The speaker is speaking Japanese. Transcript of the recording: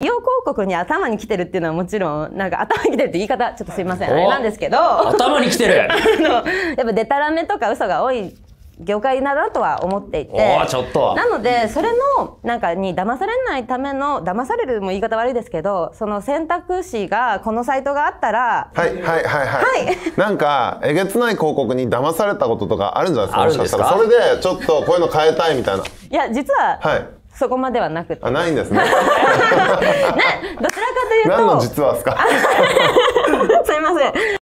医療広告に頭に来てるっていうのはもちろんなんか頭に来てるって言い方ちょっとすいませんあれなんですけど頭に来てるのやっぱデタラメとか嘘が多い業界だなとは思っていておちょっとなのでそれのなんかに騙されないための騙されるも言い方悪いですけどその選択肢がこのサイトがあったらはいはいはいはい、はいなんかえげつない広告に騙されたこととかあるんじゃないですかもしかしたらそれでちょっとこういうの変えたいみたいないや実ははいそこまではなくて、あないんですね。ね、どちらかというと。何の実話ですか？すいません